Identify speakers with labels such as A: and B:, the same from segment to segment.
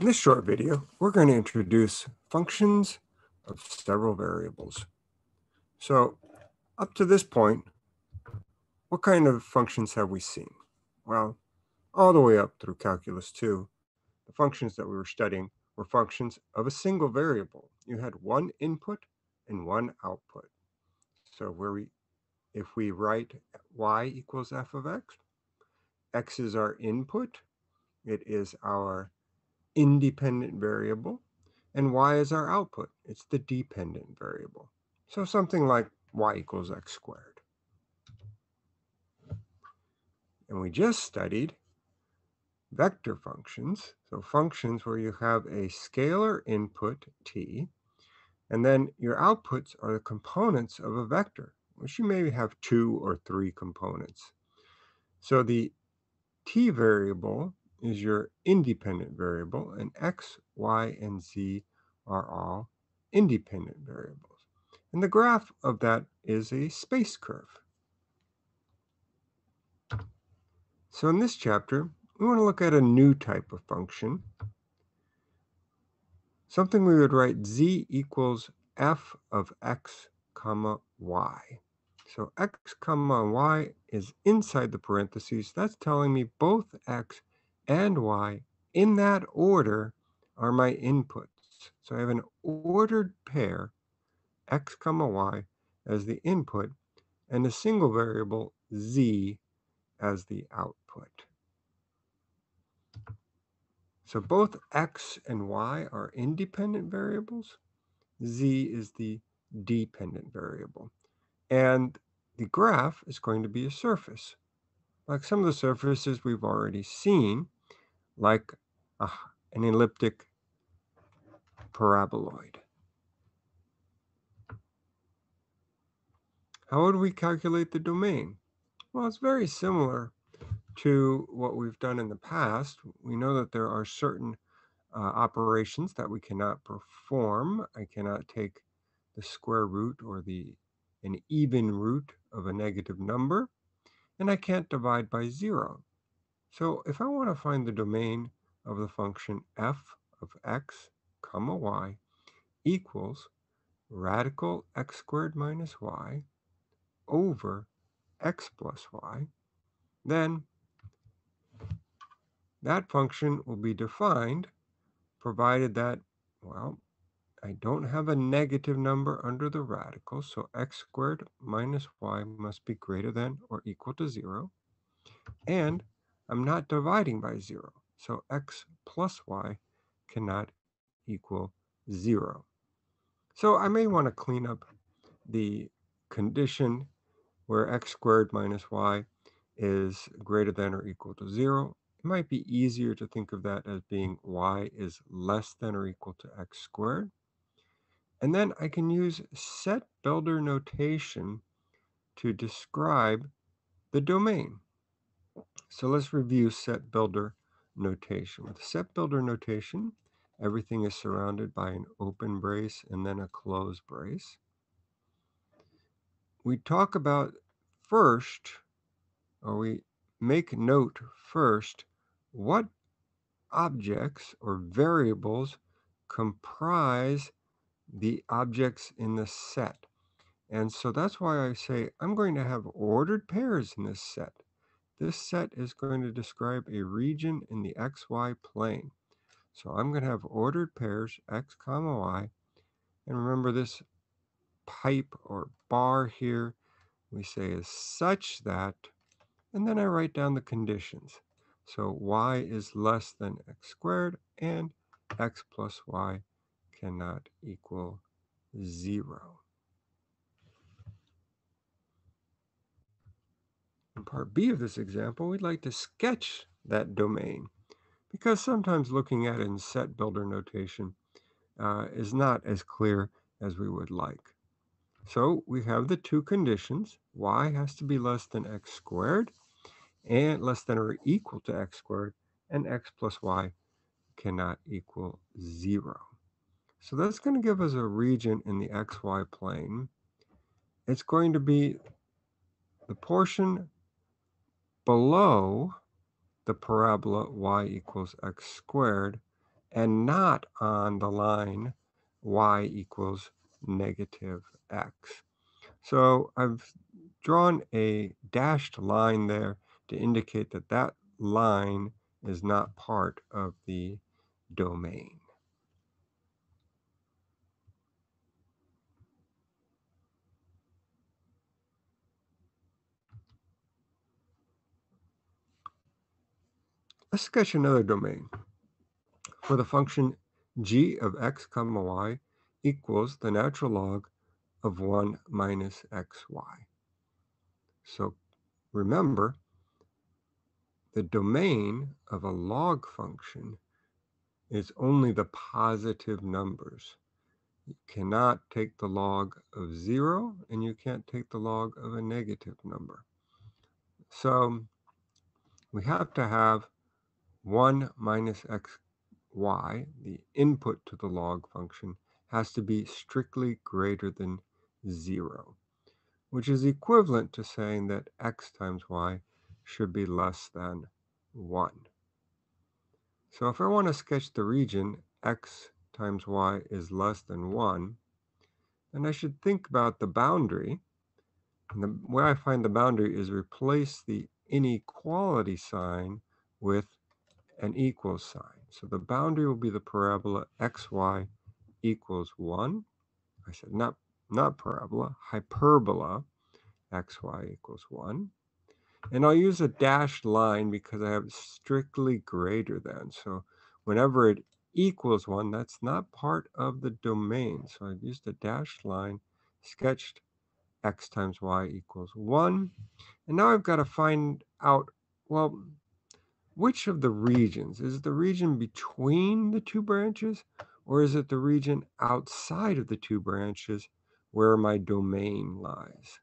A: In this short video, we're going to introduce functions of several variables. So up to this point, what kind of functions have we seen? Well, all the way up through Calculus 2, the functions that we were studying were functions of a single variable. You had one input and one output. So where we, if we write y equals f of x, x is our input, it is our independent variable, and y is our output. It's the dependent variable. So something like y equals x squared. And we just studied vector functions, so functions where you have a scalar input t, and then your outputs are the components of a vector, which you maybe have two or three components. So the t variable is your independent variable, and x, y, and z are all independent variables. And the graph of that is a space curve. So in this chapter, we want to look at a new type of function, something we would write z equals f of x comma y. So x comma y is inside the parentheses. That's telling me both x and y in that order are my inputs. So I have an ordered pair, x comma y, as the input, and a single variable, z, as the output. So both x and y are independent variables. z is the dependent variable. And the graph is going to be a surface. Like some of the surfaces we've already seen, like a, an elliptic paraboloid. How would we calculate the domain? Well, it's very similar to what we've done in the past. We know that there are certain uh, operations that we cannot perform. I cannot take the square root or the an even root of a negative number, and I can't divide by zero. So if I want to find the domain of the function f of x comma y equals radical x squared minus y over x plus y, then that function will be defined provided that, well, I don't have a negative number under the radical, so x squared minus y must be greater than or equal to 0. And I'm not dividing by 0. So x plus y cannot equal 0. So I may want to clean up the condition where x squared minus y is greater than or equal to 0. It might be easier to think of that as being y is less than or equal to x squared. And then I can use set builder notation to describe the domain. So let's review set builder notation. With set builder notation, everything is surrounded by an open brace and then a closed brace. We talk about first, or we make note first, what objects or variables comprise the objects in the set. And so that's why I say I'm going to have ordered pairs in this set. This set is going to describe a region in the xy plane. So I'm going to have ordered pairs x comma y. And remember this pipe or bar here, we say is such that, and then I write down the conditions. So y is less than x squared and x plus y cannot equal zero. In part B of this example, we'd like to sketch that domain because sometimes looking at it in set builder notation uh, is not as clear as we would like. So we have the two conditions. y has to be less than x squared and less than or equal to x squared, and x plus y cannot equal zero. So that's going to give us a region in the xy plane. It's going to be the portion below the parabola y equals x squared and not on the line y equals negative x. So I've drawn a dashed line there to indicate that that line is not part of the domain. Let's sketch another domain. For the function g of x comma y equals the natural log of 1 minus xy. So remember, the domain of a log function is only the positive numbers. You cannot take the log of 0, and you can't take the log of a negative number. So we have to have 1 minus xy, the input to the log function, has to be strictly greater than 0, which is equivalent to saying that x times y should be less than 1. So if I want to sketch the region x times y is less than 1, then I should think about the boundary. And the way I find the boundary is replace the inequality sign with an equal sign. So the boundary will be the parabola xy equals 1. I said not, not parabola, hyperbola xy equals 1. And I'll use a dashed line because I have strictly greater than. So whenever it equals 1, that's not part of the domain. So I've used a dashed line, sketched x times y equals 1. And now I've got to find out, well, which of the regions? Is it the region between the two branches, or is it the region outside of the two branches where my domain lies?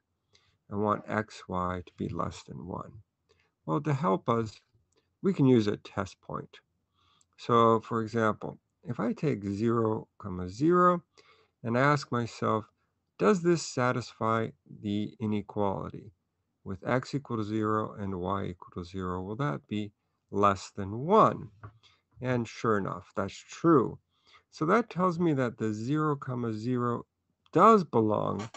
A: I want x, y to be less than 1. Well, to help us, we can use a test point. So, for example, if I take 0, comma 0, and ask myself, does this satisfy the inequality? With x equal to 0 and y equal to 0, will that be less than 1? And sure enough, that's true. So that tells me that the 0, comma 0 does belong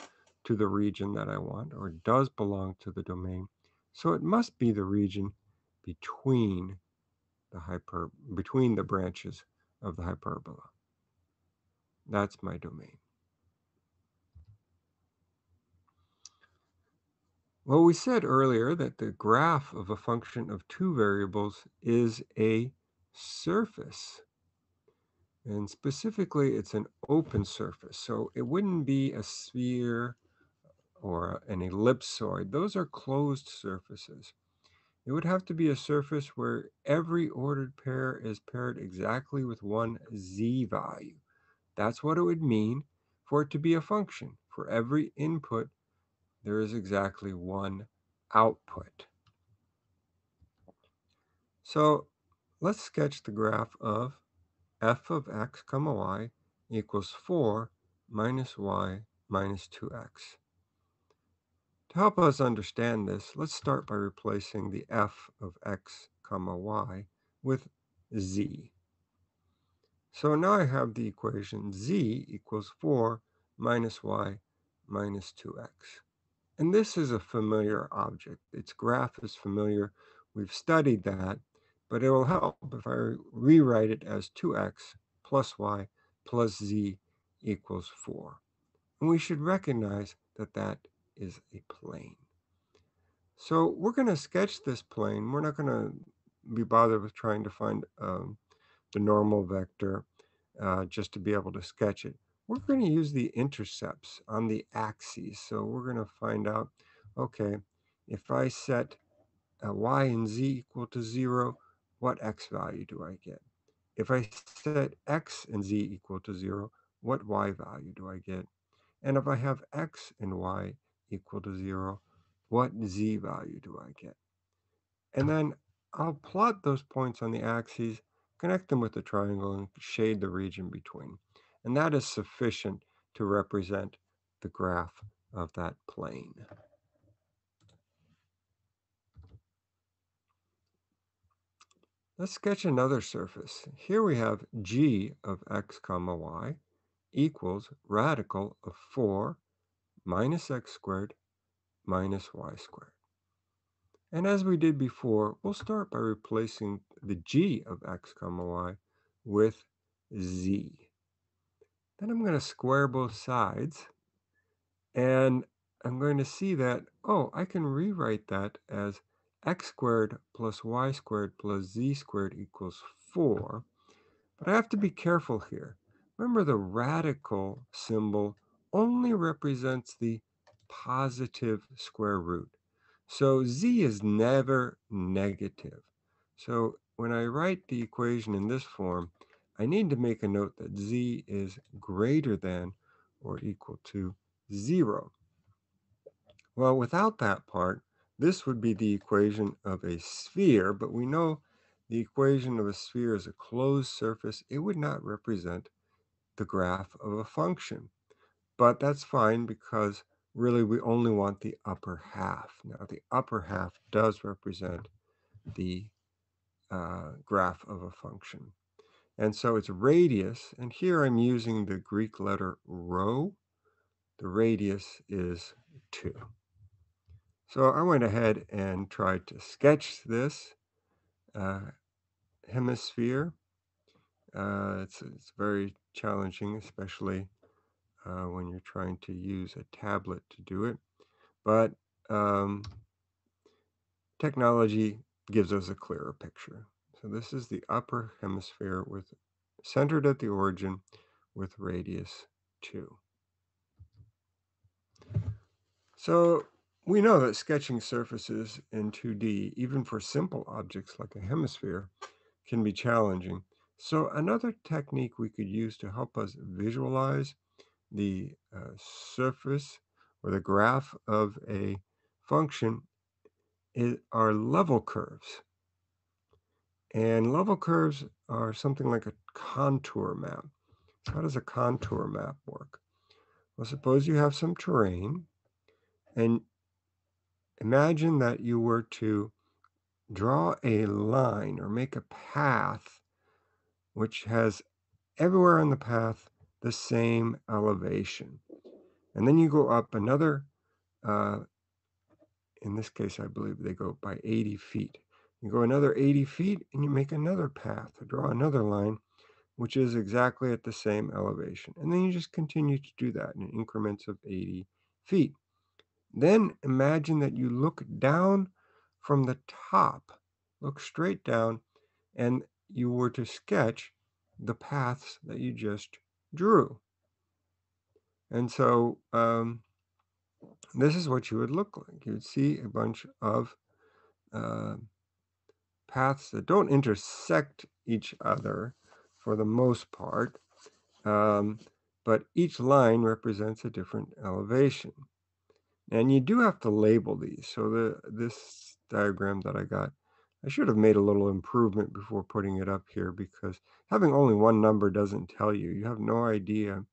A: to the region that I want or does belong to the domain. So it must be the region between the hyper between the branches of the hyperbola. That's my domain. Well, we said earlier that the graph of a function of two variables is a surface. And specifically, it's an open surface. So it wouldn't be a sphere or an ellipsoid. Those are closed surfaces. It would have to be a surface where every ordered pair is paired exactly with one z value. That's what it would mean for it to be a function. For every input, there is exactly one output. So let's sketch the graph of f of x comma y equals 4 minus y minus 2x. To help us understand this, let's start by replacing the f of x comma y with z. So now I have the equation z equals 4 minus y minus 2x. And this is a familiar object. Its graph is familiar. We've studied that, but it will help if I rewrite it as 2x plus y plus z equals 4. And we should recognize that that is a plane. So we're going to sketch this plane. We're not going to be bothered with trying to find um, the normal vector uh, just to be able to sketch it. We're going to use the intercepts on the axes. So we're going to find out, okay, if I set y and z equal to 0, what x value do I get? If I set x and z equal to 0, what y value do I get? And if I have x and y equal to 0, what z value do I get? And then I'll plot those points on the axes, connect them with the triangle, and shade the region between. And that is sufficient to represent the graph of that plane. Let's sketch another surface. Here we have g of x comma y equals radical of 4 minus x squared minus y squared. And as we did before, we'll start by replacing the g of x comma y with z. Then I'm going to square both sides, and I'm going to see that, oh, I can rewrite that as x squared plus y squared plus z squared equals 4. But I have to be careful here. Remember the radical symbol only represents the positive square root. So z is never negative. So when I write the equation in this form, I need to make a note that z is greater than or equal to 0. Well, without that part, this would be the equation of a sphere, but we know the equation of a sphere is a closed surface. It would not represent the graph of a function. But that's fine because really we only want the upper half. Now the upper half does represent the uh, graph of a function. And so it's radius, and here I'm using the Greek letter rho. The radius is 2. So I went ahead and tried to sketch this uh, hemisphere. Uh, it's, it's very challenging, especially uh, when you're trying to use a tablet to do it. But um, technology gives us a clearer picture. So this is the upper hemisphere with centered at the origin with radius 2. So we know that sketching surfaces in 2D, even for simple objects like a hemisphere, can be challenging. So another technique we could use to help us visualize the uh, surface or the graph of a function is, are level curves. And level curves are something like a contour map. How does a contour map work? Well, suppose you have some terrain and Imagine that you were to draw a line or make a path which has everywhere on the path the same elevation. And then you go up another, uh, in this case, I believe they go by 80 feet. You go another 80 feet and you make another path, or draw another line, which is exactly at the same elevation. And then you just continue to do that in increments of 80 feet. Then imagine that you look down from the top, look straight down, and you were to sketch the paths that you just drew. And so um, this is what you would look like. You would see a bunch of uh, paths that don't intersect each other for the most part, um, but each line represents a different elevation. And you do have to label these. So the this diagram that I got, I should have made a little improvement before putting it up here because having only one number doesn't tell you. You have no idea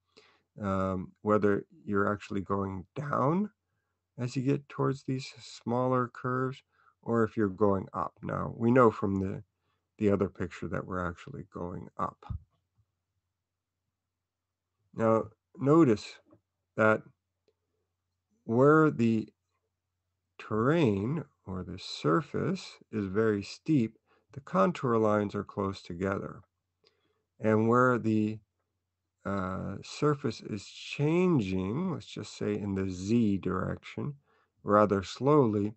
A: um, whether you're actually going down as you get towards these smaller curves or if you're going up. Now, we know from the, the other picture that we're actually going up. Now, notice that where the terrain or the surface is very steep, the contour lines are close together. And where the uh, surface is changing, let's just say in the z direction, rather slowly,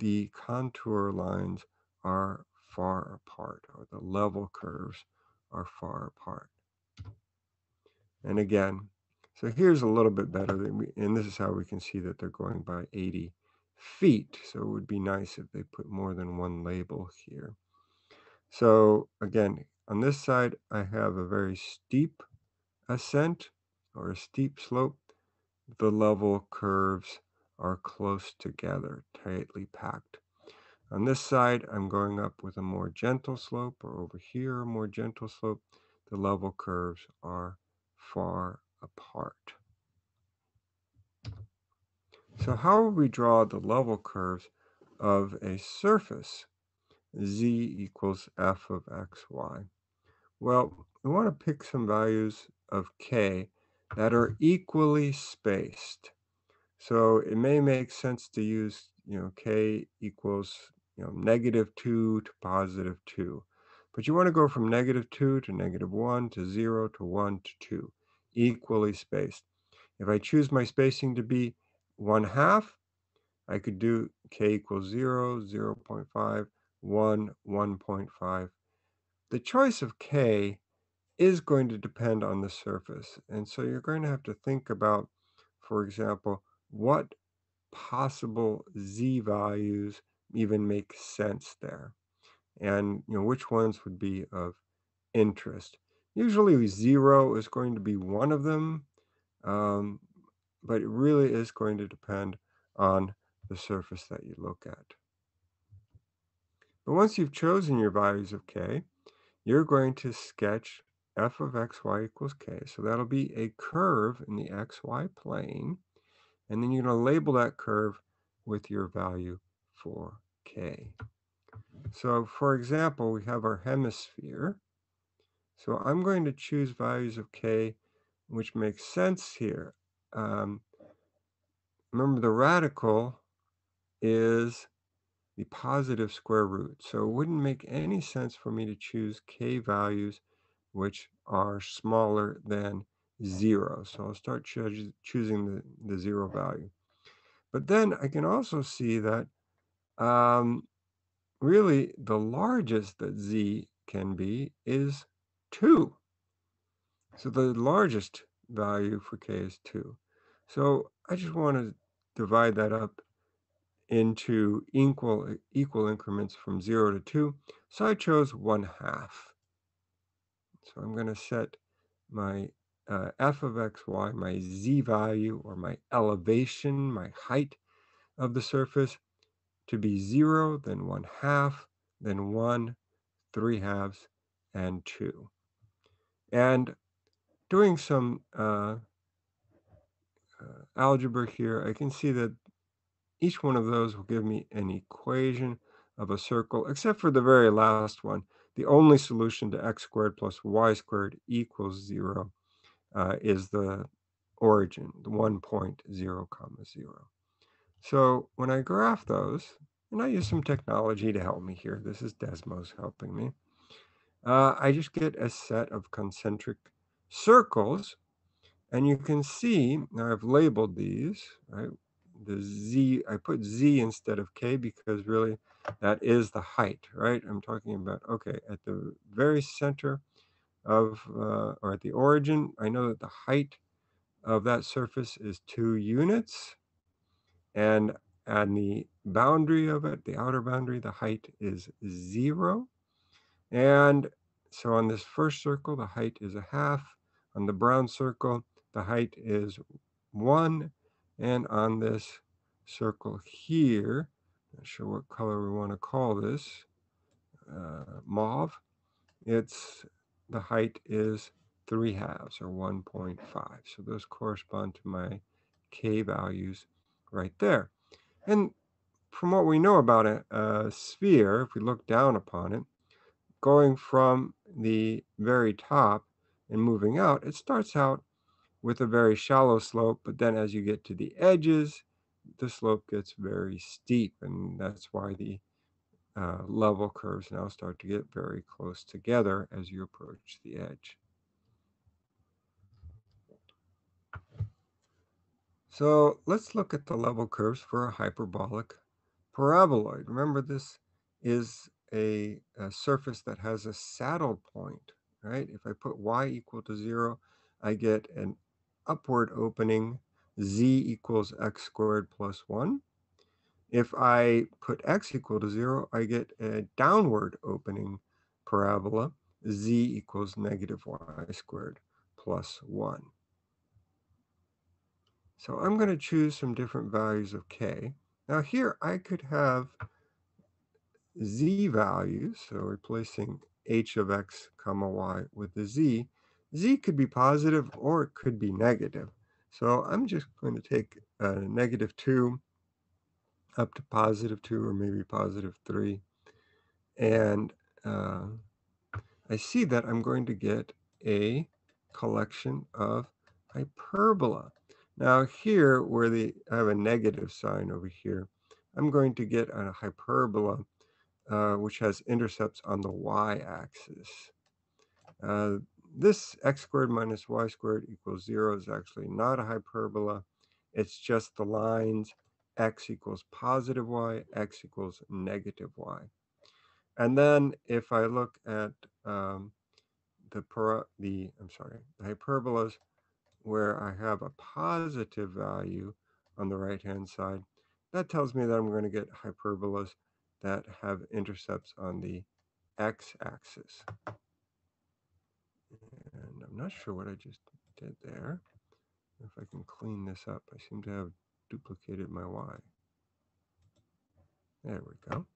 A: the contour lines are far apart, or the level curves are far apart. And again, so here's a little bit better, we, and this is how we can see that they're going by 80 feet. So it would be nice if they put more than one label here. So again, on this side, I have a very steep ascent or a steep slope. The level curves are close together, tightly packed. On this side, I'm going up with a more gentle slope, or over here, a more gentle slope. The level curves are far apart. So how would we draw the level curves of a surface? z equals f of xy? Well, we want to pick some values of k that are equally spaced. So it may make sense to use, you know, k equals, you know, negative 2 to positive 2. But you want to go from negative 2 to negative 1 to 0 to 1 to 2, equally spaced. If I choose my spacing to be 1 half, I could do k equals 0, 0 0.5, 1, 1.5. The choice of k is going to depend on the surface. And so you're going to have to think about, for example, what possible z values even make sense there? And you know which ones would be of interest? Usually zero is going to be one of them um, but it really is going to depend on the surface that you look at. But once you've chosen your values of k you're going to sketch f of xy equals k. So that'll be a curve in the xy plane and then you're going to label that curve with your value for k. So for example, we have our hemisphere. So I'm going to choose values of k which makes sense here. Um, remember the radical is the positive square root. So it wouldn't make any sense for me to choose k values which are smaller than zero. So I'll start cho choosing the, the zero value. But then I can also see that um, really the largest that z can be is 2. So the largest value for k is 2. So I just want to divide that up into equal, equal increments from 0 to 2. So I chose 1 half. So I'm going to set my uh, f of xy, my z value, or my elevation, my height of the surface to be 0, then 1 half, then 1, 3 halves, and 2. And doing some uh, uh, algebra here, I can see that each one of those will give me an equation of a circle, except for the very last one. The only solution to x squared plus y squared equals 0 uh, is the origin, the 1 point 0 comma 0. So when I graph those, and I use some technology to help me here, this is Desmos helping me, uh, I just get a set of concentric circles, and you can see, now I've labeled these, right? The z, I put z instead of k because really that is the height, right? I'm talking about, okay, at the very center of, uh, or at the origin, I know that the height of that surface is two units. And on the boundary of it, the outer boundary, the height is zero. And so on this first circle, the height is a half. On the brown circle, the height is one. And on this circle here, not sure what color we want to call this, uh, mauve, it's the height is 3 halves or 1.5. So those correspond to my k values right there. And from what we know about a, a sphere, if we look down upon it, going from the very top and moving out, it starts out with a very shallow slope, but then as you get to the edges, the slope gets very steep, and that's why the uh, level curves now start to get very close together as you approach the edge. So let's look at the level curves for a hyperbolic paraboloid. Remember, this is a, a, surface that has a saddle point, right? If I put y equal to 0, I get an upward opening, z equals x squared plus 1. If I put x equal to 0, I get a downward opening parabola, z equals negative y squared plus 1. So I'm going to choose some different values of k. Now here I could have z values, so replacing h of x comma y with the z. z could be positive or it could be negative. So I'm just going to take a negative 2 up to positive 2 or maybe positive 3. And uh, I see that I'm going to get a collection of hyperbola. Now here, where the I have a negative sign over here, I'm going to get a hyperbola uh, which has intercepts on the y-axis. Uh, this x squared minus y squared equals 0 is actually not a hyperbola. It's just the lines x equals positive y, x equals negative y. And then if I look at um, the, the, I'm sorry, the hyperbolas where I have a positive value on the right-hand side, that tells me that I'm going to get hyperbolas that have intercepts on the x-axis. And I'm not sure what I just did there. If I can clean this up, I seem to have duplicated my y. There we go.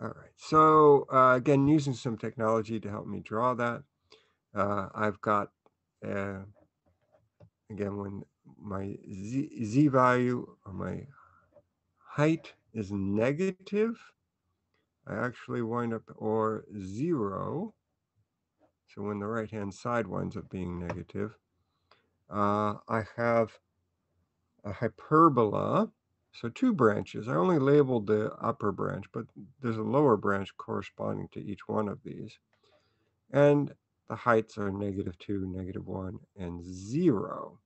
A: All right, so uh, again, using some technology to help me draw that, uh, I've got, uh, again, when my z, z value or my height is negative, I actually wind up, or zero, so when the right-hand side winds up being negative, uh, I have a hyperbola, so two branches. I only labeled the upper branch, but there's a lower branch corresponding to each one of these. And the heights are negative 2, negative 1, and 0.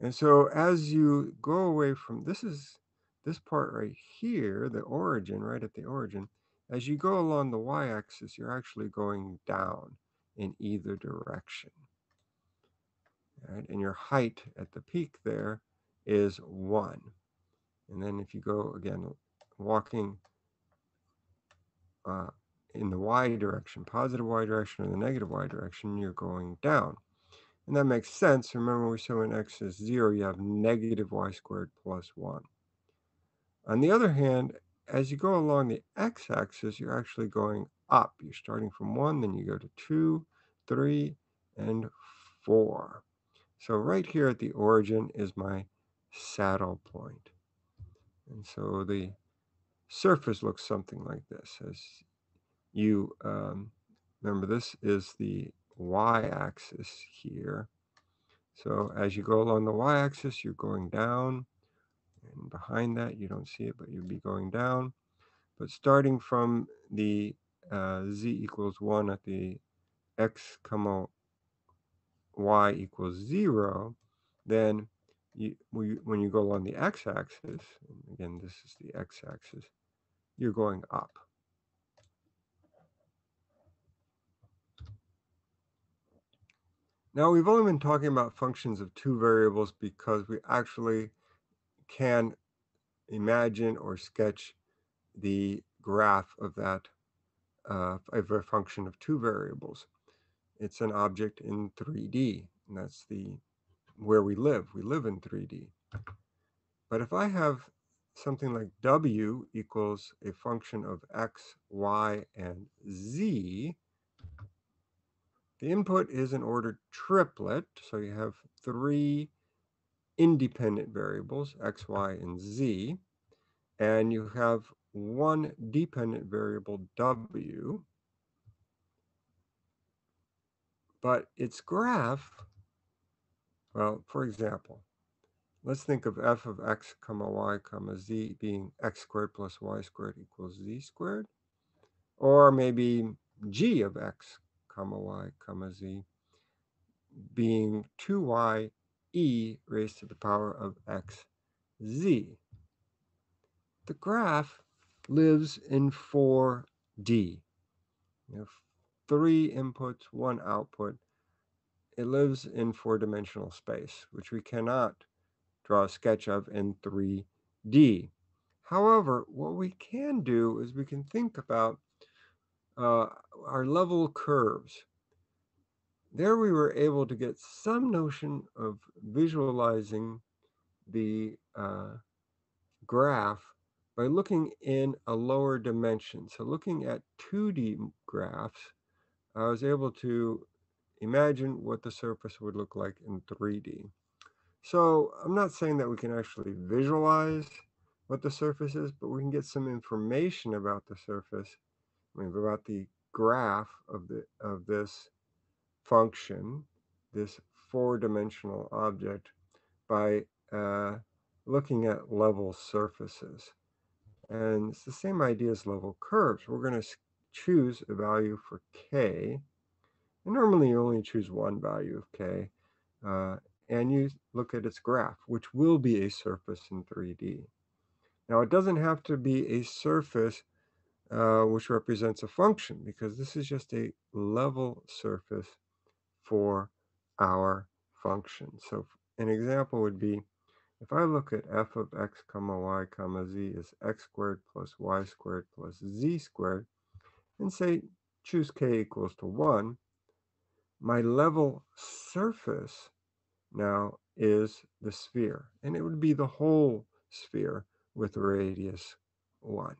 A: And so as you go away from, this is this part right here, the origin, right at the origin, as you go along the y-axis, you're actually going down in either direction. And your height at the peak there is 1. And then if you go, again, walking uh, in the y direction, positive y direction or the negative y direction, you're going down. And that makes sense. Remember, we saw when x is 0, you have negative y squared plus 1. On the other hand, as you go along the x-axis, you're actually going up. You're starting from 1, then you go to 2, 3, and 4. So right here at the origin is my saddle point. And so the surface looks something like this. As you um, remember, this is the y-axis here. So as you go along the y-axis, you're going down. And behind that, you don't see it, but you'd be going down. But starting from the uh, z equals 1 at the x comma y equals 0, then you, when you go along the x-axis, again, this is the x-axis, you're going up. Now, we've only been talking about functions of two variables because we actually can imagine or sketch the graph of that uh, of a function of two variables. It's an object in 3D, and that's the where we live. We live in 3D. But if I have something like w equals a function of x, y, and z, the input is an ordered triplet, so you have three independent variables, x, y, and z, and you have one dependent variable, w, but its graph, well, for example, let's think of f of x comma y comma z being x squared plus y squared equals z squared, or maybe g of x comma y comma z being 2y e raised to the power of x z. The graph lives in 4D. You have three inputs, one output. It lives in four-dimensional space, which we cannot draw a sketch of in 3D. However, what we can do is we can think about uh, our level curves. There we were able to get some notion of visualizing the uh, graph by looking in a lower dimension. So looking at 2D graphs, I was able to imagine what the surface would look like in 3D. So I'm not saying that we can actually visualize what the surface is, but we can get some information about the surface, I mean, about the graph of the of this function, this four-dimensional object, by uh, looking at level surfaces. And it's the same idea as level curves. We're going to choose a value for k. And normally you only choose one value of k. Uh, and you look at its graph, which will be a surface in 3D. Now, it doesn't have to be a surface uh, which represents a function, because this is just a level surface for our function. So an example would be, if I look at f of x comma y comma z is x squared plus y squared plus z squared, and say choose k equals to 1, my level surface now is the sphere. And it would be the whole sphere with radius 1.